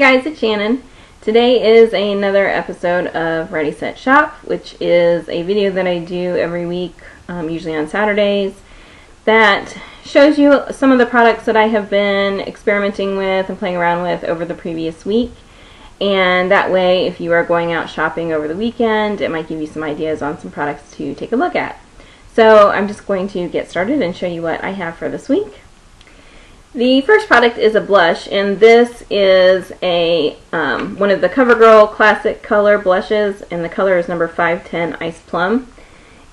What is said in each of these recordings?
Hey guys, it's Shannon. Today is another episode of Ready Set Shop, which is a video that I do every week, um, usually on Saturdays, that shows you some of the products that I have been experimenting with and playing around with over the previous week. And that way, if you are going out shopping over the weekend, it might give you some ideas on some products to take a look at. So I'm just going to get started and show you what I have for this week. The first product is a blush, and this is a um, one of the CoverGirl Classic Color blushes, and the color is number 510 Ice Plum.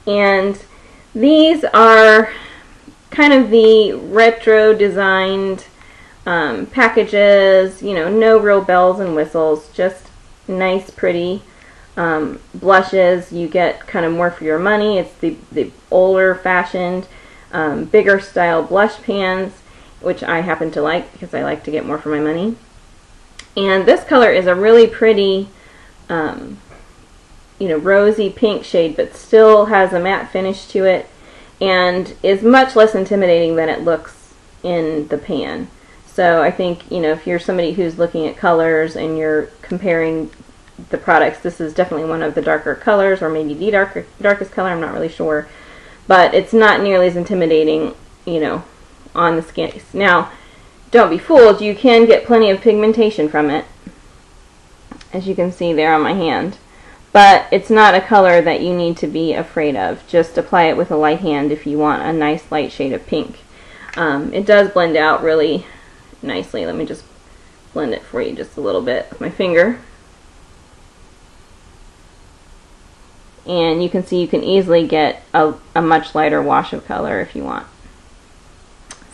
And these are kind of the retro designed um, packages, you know, no real bells and whistles, just nice, pretty um, blushes. You get kind of more for your money. It's the, the older fashioned, um, bigger style blush pans which I happen to like because I like to get more for my money. And this color is a really pretty, um, you know, rosy pink shade, but still has a matte finish to it and is much less intimidating than it looks in the pan. So I think, you know, if you're somebody who's looking at colors and you're comparing the products, this is definitely one of the darker colors, or maybe the darker, darkest color, I'm not really sure. But it's not nearly as intimidating, you know, on the skin. Now, don't be fooled, you can get plenty of pigmentation from it, as you can see there on my hand. But it's not a color that you need to be afraid of. Just apply it with a light hand if you want a nice light shade of pink. Um, it does blend out really nicely. Let me just blend it for you just a little bit with my finger. And you can see you can easily get a, a much lighter wash of color if you want.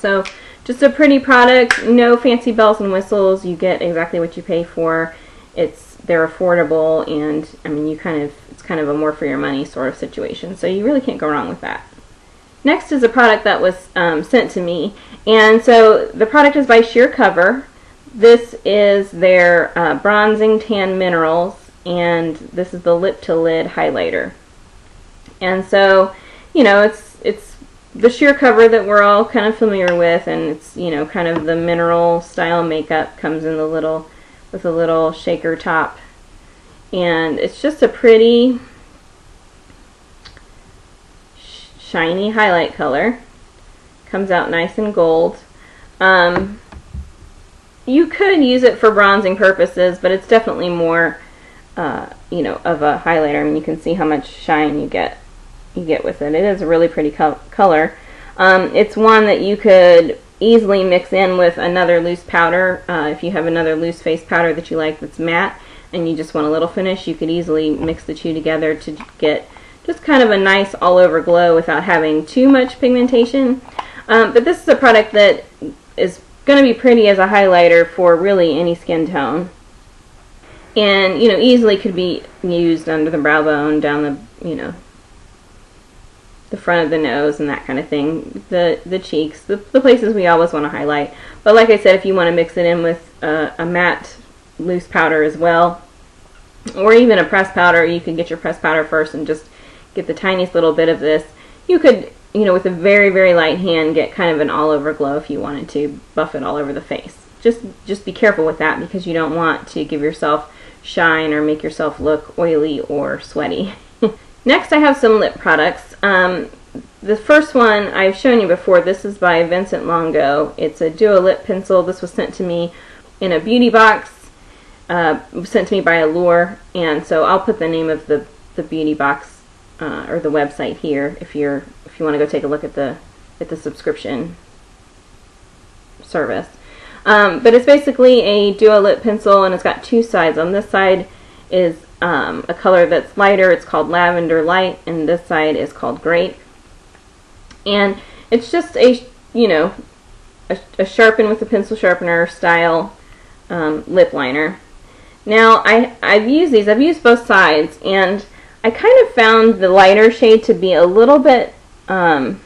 So just a pretty product, no fancy bells and whistles. You get exactly what you pay for. It's they're affordable and I mean you kind of it's kind of a more for your money sort of situation. So you really can't go wrong with that. Next is a product that was um, sent to me and so the product is by Sheer Cover. This is their uh, bronzing tan minerals and this is the lip to lid highlighter. And so, you know, it's it's the sheer cover that we're all kind of familiar with, and it's you know kind of the mineral style makeup comes in the little with a little shaker top, and it's just a pretty shiny highlight color. Comes out nice and gold. Um, you could use it for bronzing purposes, but it's definitely more, uh, you know, of a highlighter. I mean, you can see how much shine you get you get with it. It is a really pretty co color. Um, it's one that you could easily mix in with another loose powder. Uh, if you have another loose face powder that you like that's matte and you just want a little finish, you could easily mix the two together to get just kind of a nice all over glow without having too much pigmentation. Um, but this is a product that is going to be pretty as a highlighter for really any skin tone. And, you know, easily could be used under the brow bone, down the, you know, the front of the nose and that kind of thing, the the cheeks, the, the places we always want to highlight. But like I said, if you want to mix it in with uh, a matte loose powder as well, or even a pressed powder, you can get your pressed powder first and just get the tiniest little bit of this. You could, you know, with a very, very light hand, get kind of an all-over glow if you wanted to buff it all over the face. Just, just be careful with that because you don't want to give yourself shine or make yourself look oily or sweaty. Next I have some lip products. Um, the first one I've shown you before, this is by Vincent Longo. It's a duo lip pencil. This was sent to me in a beauty box, uh, sent to me by Allure, and so I'll put the name of the, the beauty box uh, or the website here if you're if you want to go take a look at the at the subscription service. Um, but it's basically a duo lip pencil and it's got two sides. On this side is um, a color that's lighter. It's called Lavender Lite, and this side is called Grape. And it's just a, you know, a, a sharpen with a pencil sharpener style um, lip liner. Now, I, I've used these. I've used both sides, and I kind of found the lighter shade to be a little bit um,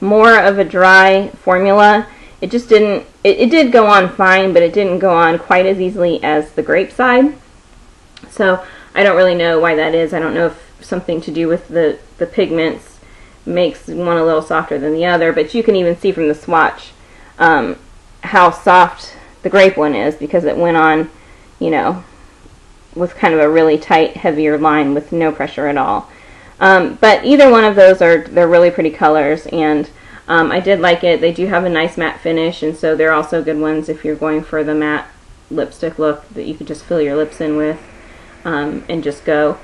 more of a dry formula. It just didn't, it, it did go on fine, but it didn't go on quite as easily as the grape side. So I don't really know why that is. I don't know if something to do with the, the pigments makes one a little softer than the other, but you can even see from the swatch um, how soft the grape one is because it went on you know, with kind of a really tight, heavier line with no pressure at all. Um, but either one of those are, they're really pretty colors, and um, I did like it. They do have a nice matte finish, and so they're also good ones if you're going for the matte lipstick look that you could just fill your lips in with um, and just go.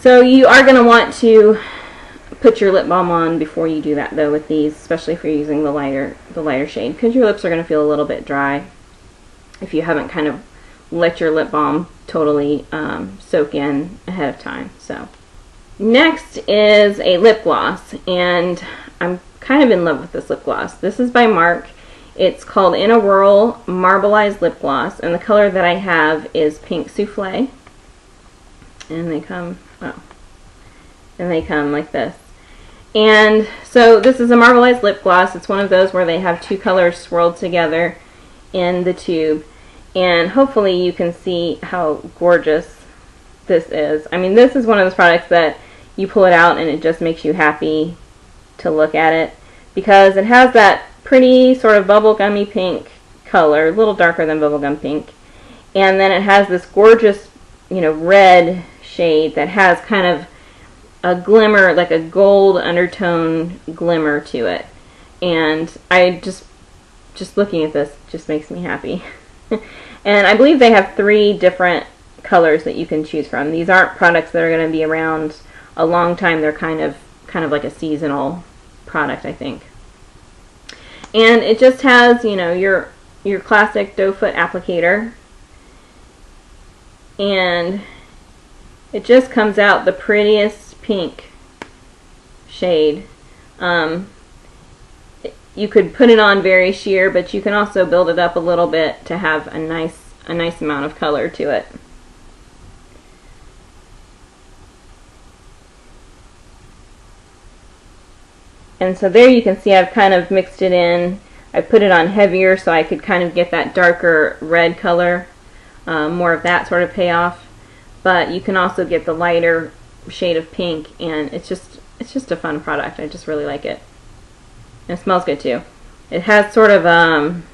So you are going to want to put your lip balm on before you do that though with these, especially if you're using the lighter the lighter shade because your lips are going to feel a little bit dry if you haven't kind of let your lip balm totally um, soak in ahead of time. So next is a lip gloss and I'm kind of in love with this lip gloss. This is by Mark. It's called In a Whirl Marbleized Lip Gloss and the color that I have is Pink Souffle. And they come, oh, and they come like this. And so this is a marbleized lip gloss. It's one of those where they have two colors swirled together in the tube. And hopefully you can see how gorgeous this is. I mean, this is one of those products that you pull it out and it just makes you happy to look at it because it has that pretty sort of bubblegummy pink color, a little darker than bubblegum pink. And then it has this gorgeous, you know, red shade that has kind of a glimmer, like a gold undertone glimmer to it. And I just, just looking at this just makes me happy. and I believe they have three different colors that you can choose from. These aren't products that are going to be around a long time. They're kind of, kind of like a seasonal product, I think. And it just has, you know, your your classic doe foot applicator. And it just comes out the prettiest pink shade. Um, you could put it on very sheer, but you can also build it up a little bit to have a nice a nice amount of color to it. And so there you can see I've kind of mixed it in. I put it on heavier so I could kind of get that darker red color, um, more of that sort of payoff. But you can also get the lighter shade of pink and it's just it's just a fun product. I just really like it. And it smells good too. It has sort of um,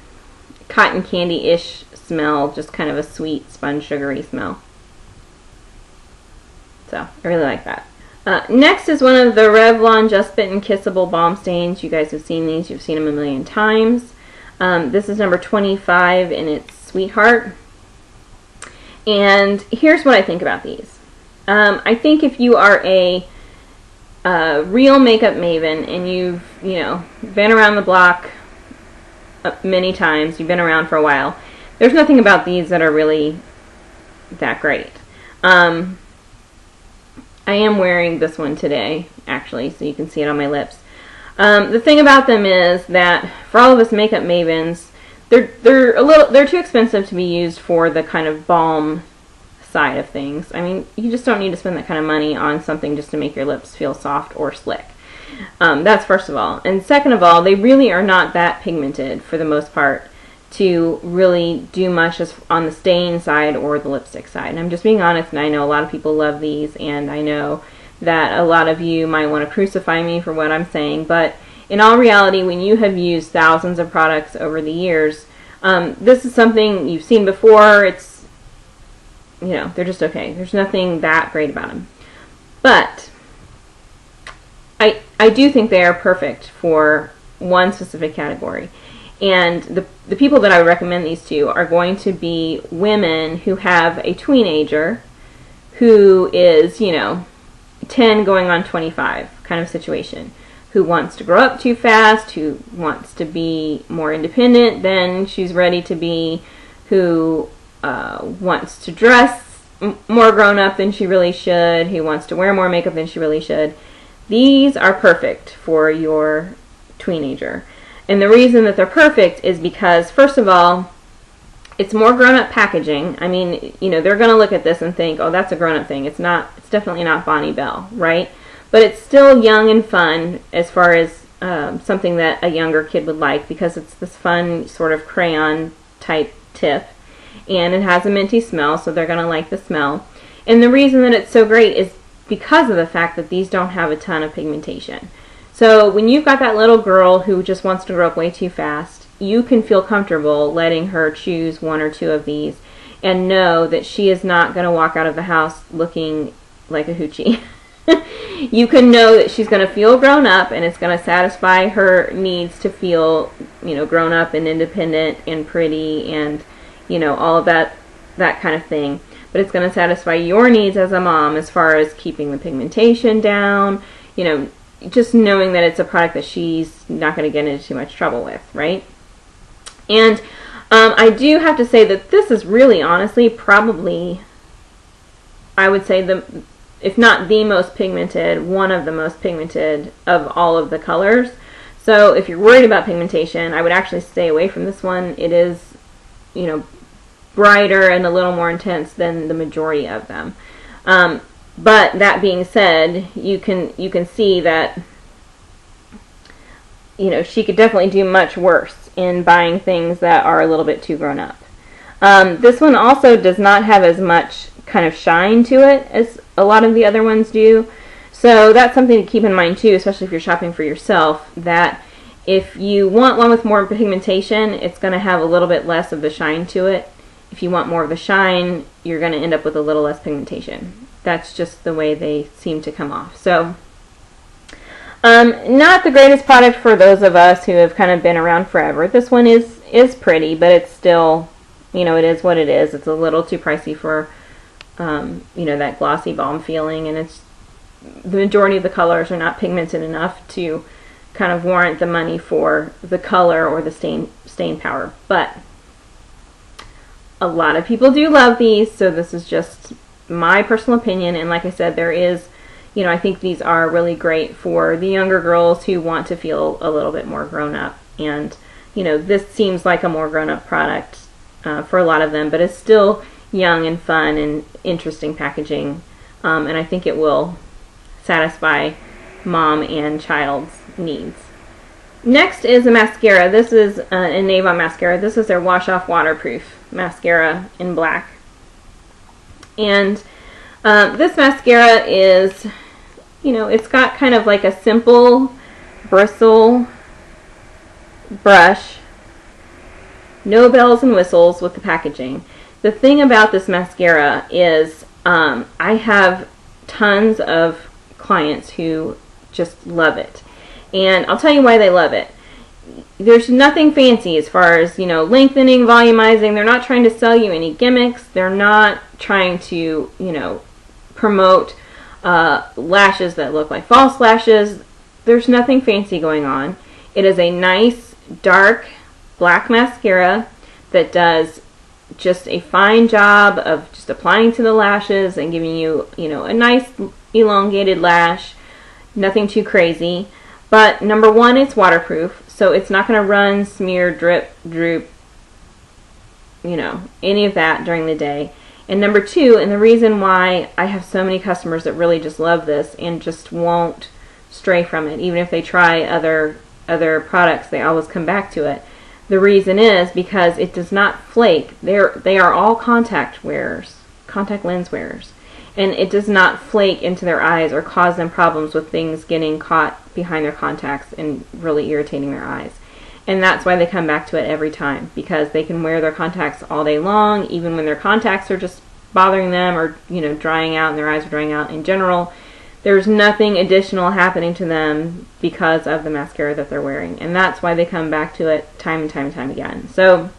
cotton candy-ish smell, just kind of a sweet sponge sugary smell. So I really like that. Uh, next is one of the Revlon Just Bitten Kissable Balm Stains. You guys have seen these. You've seen them a million times. Um, this is number 25 and it's Sweetheart. And here's what I think about these. Um, I think if you are a real makeup maven and you've, you know, been around the block uh, many times, you've been around for a while, there's nothing about these that are really that great. Um, I am wearing this one today, actually, so you can see it on my lips. Um, the thing about them is that for all of us makeup mavens, they're they're a little they're too expensive to be used for the kind of balm side of things. I mean, you just don't need to spend that kind of money on something just to make your lips feel soft or slick. Um, that's first of all. And second of all, they really are not that pigmented for the most part to really do much as on the stain side or the lipstick side. And I'm just being honest, and I know a lot of people love these, and I know that a lot of you might want to crucify me for what I'm saying, but in all reality, when you have used thousands of products over the years, um, this is something you've seen before. It's you know, they're just okay. There's nothing that great about them. But I I do think they are perfect for one specific category. And the, the people that I would recommend these to are going to be women who have a teenager who is, you know, 10 going on 25 kind of situation, who wants to grow up too fast, who wants to be more independent than she's ready to be, who uh, wants to dress more grown up than she really should, who wants to wear more makeup than she really should. These are perfect for your teenager. And the reason that they're perfect is because, first of all, it's more grown-up packaging. I mean, you know, they're going to look at this and think, oh, that's a grown-up thing. It's not, it's definitely not Bonne Bell, right? But it's still young and fun as far as um, something that a younger kid would like because it's this fun sort of crayon type tip and it has a minty smell, so they're going to like the smell. And the reason that it's so great is because of the fact that these don't have a ton of pigmentation. So when you've got that little girl who just wants to grow up way too fast, you can feel comfortable letting her choose one or two of these and know that she is not going to walk out of the house looking like a hoochie. you can know that she's going to feel grown up and it's going to satisfy her needs to feel, you know, grown up and independent and pretty and, you know, all of that that kind of thing. But it's going to satisfy your needs as a mom as far as keeping the pigmentation down, you know, just knowing that it's a product that she's not going to get into too much trouble with, right? And um, I do have to say that this is really honestly probably, I would say the, if not the most pigmented, one of the most pigmented of all of the colors. So if you're worried about pigmentation, I would actually stay away from this one. It is, you know, brighter and a little more intense than the majority of them. Um, but that being said, you can you can see that you know she could definitely do much worse in buying things that are a little bit too grown up. Um, this one also does not have as much kind of shine to it as a lot of the other ones do. So that's something to keep in mind too, especially if you're shopping for yourself, that if you want one with more pigmentation, it's going to have a little bit less of the shine to it. If you want more of the shine, you're going to end up with a little less pigmentation. That's just the way they seem to come off. So, um, not the greatest product for those of us who have kind of been around forever. This one is is pretty, but it's still, you know, it is what it is. It's a little too pricey for um, you know, that glossy balm feeling, and it's the majority of the colors are not pigmented enough to kind of warrant the money for the color or the stain stain power. But a lot of people do love these, so this is just my personal opinion. And like I said, there is, you know, I think these are really great for the younger girls who want to feel a little bit more grown up. And, you know, this seems like a more grown up product uh, for a lot of them, but it's still young and fun and interesting packaging. Um, and I think it will satisfy mom and child's needs. Next is a mascara. This is uh, an Avon mascara. This is their Wash Off Waterproof mascara in black. And uh, this mascara is, you know, it's got kind of like a simple bristle brush. No bells and whistles with the packaging. The thing about this mascara is um, I have tons of clients who just love it. And I'll tell you why they love it. There's nothing fancy as far as, you know, lengthening, volumizing. They're not trying to sell you any gimmicks. They're not trying to, you know, promote uh, lashes that look like false lashes. There's nothing fancy going on. It is a nice, dark, black mascara that does just a fine job of just applying to the lashes and giving you, you know, a nice elongated lash. Nothing too crazy. But number one, it's waterproof, so it's not going to run, smear, drip, droop, you know, any of that during the day. And number two, and the reason why I have so many customers that really just love this and just won't stray from it, even if they try other other products, they always come back to it. The reason is because it does not flake. They're, they are all contact wearers, contact lens wearers. And it does not flake into their eyes or cause them problems with things getting caught behind their contacts and really irritating their eyes. And that's why they come back to it every time because they can wear their contacts all day long, even when their contacts are just bothering them or, you know, drying out and their eyes are drying out in general there's nothing additional happening to them because of the mascara that they're wearing. And that's why they come back to it time and time and time again. So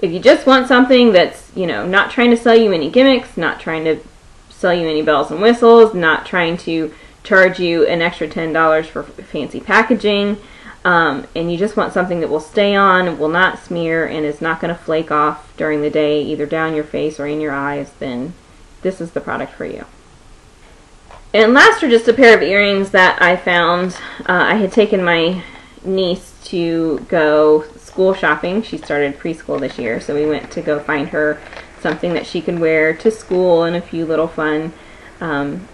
if you just want something that's, you know, not trying to sell you any gimmicks, not trying to sell you any bells and whistles, not trying to charge you an extra $10 for fancy packaging, um, and you just want something that will stay on, will not smear, and is not going to flake off during the day, either down your face or in your eyes, then this is the product for you. And last are just a pair of earrings that I found. Uh, I had taken my niece to go school shopping. She started preschool this year, so we went to go find her something that she could wear to school and a few little fun um,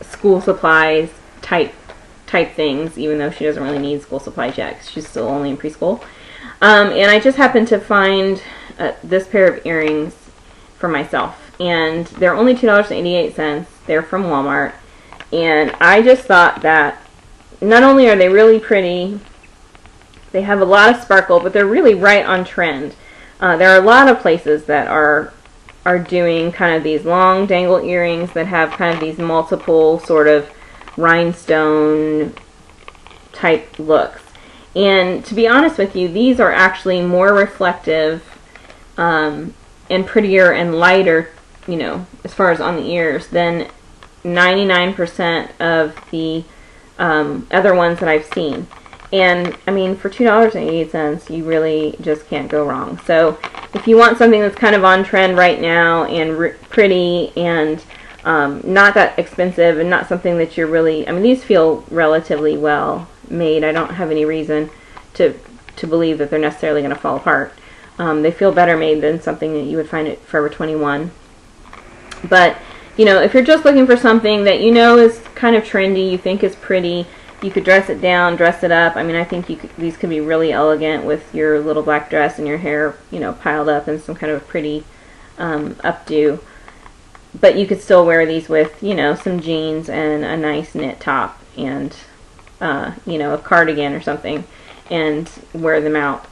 school supplies type type things, even though she doesn't really need school supplies yet. she's still only in preschool. Um, and I just happened to find uh, this pair of earrings for myself and they're only $2.88. They're from Walmart. And I just thought that not only are they really pretty, they have a lot of sparkle, but they're really right on trend Uh, there are a lot of places that are are doing kind of these long dangle earrings that have kind of these multiple sort of rhinestone type looks. And to be honest with you, these are actually more reflective um, and prettier and lighter, you know, as far as on the ears than 99% of the um, other ones that I've seen. And I mean, for $2.88, you really just can't go wrong. So if you want something that's kind of on trend right now and pretty and um, not that expensive and not something that you're really, I mean, these feel relatively well made. I don't have any reason to to believe that they're necessarily going to fall apart. Um, they feel better made than something that you would find at Forever 21. But you know, if you're just looking for something that you know is kind of trendy, you think is pretty, you could dress it down, dress it up. I mean, I think could, these could be really elegant with your little black dress and your hair, you know, piled up in some kind of pretty um, updo. But you could still wear these with, you know, some jeans and a nice knit top and uh, you know, a cardigan or something and wear them out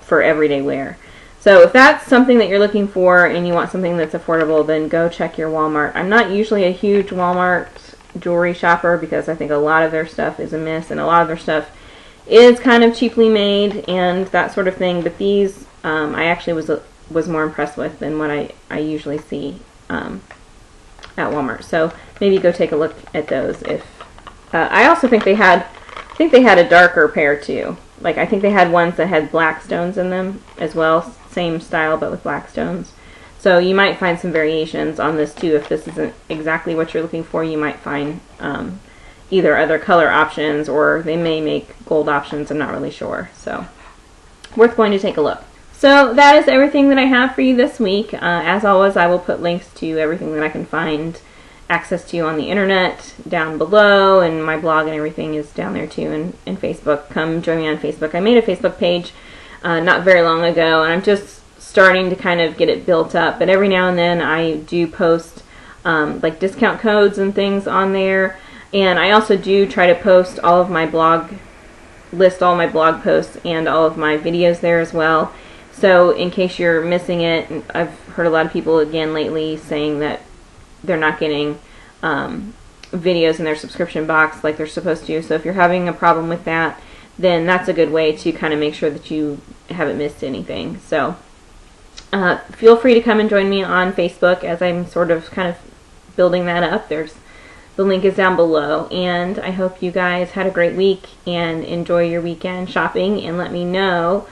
for everyday wear. So if that's something that you're looking for and you want something that's affordable, then go check your Walmart. I'm not usually a huge Walmart jewelry shopper because I think a lot of their stuff is a miss and a lot of their stuff is kind of cheaply made and that sort of thing. But these um, I actually was was more impressed with than what I, I usually see um, at Walmart. So maybe go take a look at those if uh, I also think they had, I think they had a darker pair too. Like I think they had ones that had black stones in them as well, same style but with black stones. So you might find some variations on this too. If this isn't exactly what you're looking for, you might find um, either other color options or they may make gold options. I'm not really sure. So worth going to take a look. So that is everything that I have for you this week. Uh, as always, I will put links to everything that I can find access to you on the internet down below, and my blog and everything is down there too, and, and Facebook. Come join me on Facebook. I made a Facebook page uh, not very long ago, and I'm just starting to kind of get it built up. But every now and then I do post um, like discount codes and things on there, and I also do try to post all of my blog, list all my blog posts and all of my videos there as well. So in case you're missing it, I've heard a lot of people again lately saying that they're not getting um, videos in their subscription box like they're supposed to. So if you're having a problem with that, then that's a good way to kind of make sure that you haven't missed anything. So uh, feel free to come and join me on Facebook as I'm sort of kind of building that up. There's the link is down below, and I hope you guys had a great week and enjoy your weekend shopping. And let me know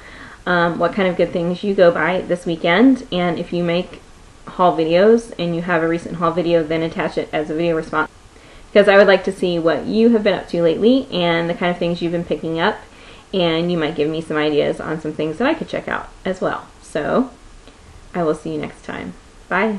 um, what kind of good things you go buy this weekend, and if you make haul videos and you have a recent haul video, then attach it as a video response. Because I would like to see what you have been up to lately and the kind of things you've been picking up. And you might give me some ideas on some things that I could check out as well. So I will see you next time. Bye.